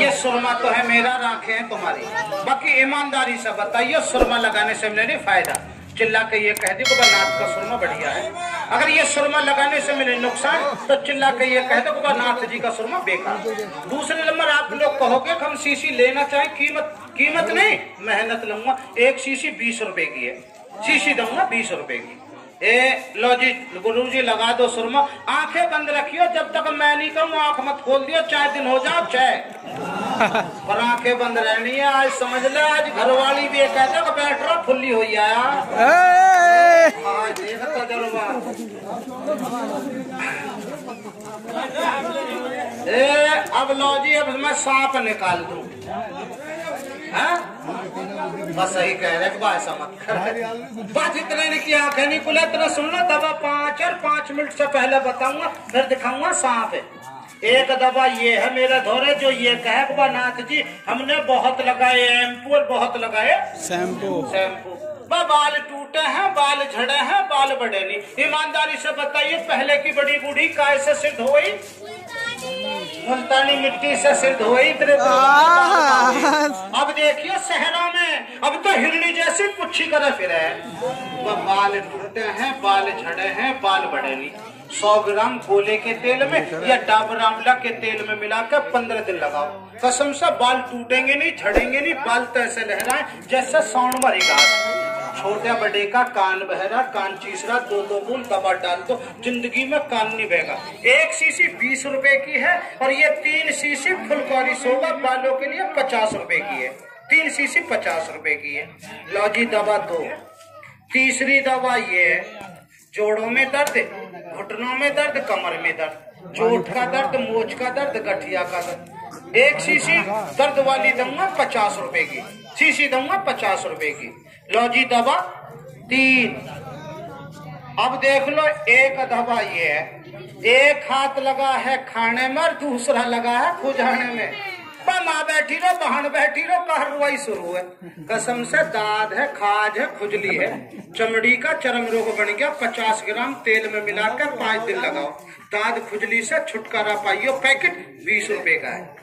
ये सुरमा तो है, मेरा राखे है तुम्हारी। बाकी ईमानदारी से बताइए सुरमा लगाने से मिले नहीं फ़ायदा। चिल्ला के ये कह दे कि नाथ का सुरमा बढ़िया है। अगर ये सुरमा लगाने से मिले नुकसान तो चिल्ला के ये कह दो कि नाथ जी का सुरमा बेकार दूसरे नंबर, आप लोग कहोगे हम शीशी लेना चाहे, कीमत कीमत नहीं, मेहनत लूँगा। एक शीशी बीस रुपए की है। शीशी दूँगा बीस रुपए की। ए लो जी गुरु जी लगा दो सुरमा। आँखें बंद रखियो जब तक मैं नहीं कहूँ आँख मत खोल दियो चार दिन हो जाओ चाय पर आँखें बंद रहनी है आज समझ ले आज घरवाली भी कहते कि बैठ रहा फुल्ली हो। आया तजर्बा ए अब लो जी अब मैं सांप निकाल दूँ? बस सही कह रहे बा ऐसा मत कर बात इतने ने की आँखें नहीं खुले इतना सुन लो दबा पाँच और पाँच मिनट से पहले बताऊँगा फिर दिखाऊँगा सांप है। एक दवा ये है मेरे धोरे जो ये कहे नाथ जी हमने बहुत लगाए एम्पू और बहुत लगाए। शैम्पू। शैम्पू। बा बाल टूटे हैं बाल झड़े हैं बाल बड़े नहीं। ईमानदारी से बताइए पहले की बड़ी बूढ़ी काय से सिद्ध हुई? मुल्तानी। मिट्टी से सिद्ध हुई तो देखिए शहरों में। अब तो हिरणी जैसी पुच्छी करे फिर। वह बाल टूटे हैं, बाल झड़े हैं, बाल बढ़े नहीं। सौ ग्राम गोले के तेल में या डाबर आंवला के तेल में मिलाकर पंद्रह दिन लगाओ। कसम से बाल टूटेंगे नहीं, झड़ेंगे नहीं, बाल तो ऐसे लहराए जैसे भरी घास छोटे बड़े का कान बहरा, कान चीसरा, दो दो बूंद दबा डाल दो, ज़िंदगी में कान नहीं बहेगा। एक शीशी बीस रुपए की है और ये तीन शीशी फुलकारी सोगा बालों के लिए पचास रुपए की है। तीन शीशी पचास रुपए की है। लॉजी दवा दो। तीसरी दवा ये है, जोड़ों में दर्द, घुटनों में दर्द, कमर में दर्द चोट का दर्द मोच का दर्द, गठिया का दर्द। एक शीशी दर्द वाली दूँगा पचास रुपए की। शीशी दूँगा पचास रुपए की। लो जी, दवा तीन। अब देख लो, एक दवा ये है। एक हाथ लगा है खाने में दूसरा लगा है खुजाने में। बा माँ बैठी रहो, बहन बैठी रहो कार्रवाई शुरू है। कसम से दाद है खाज है, खुजली है। चमड़ी का चरम रोग बन गया, पचास ग्राम तेल में मिलाकर पाँच दिन लगाओ। दाद खुजली से छुटकारा पाइयो, पैकेट बीस रूपए का है।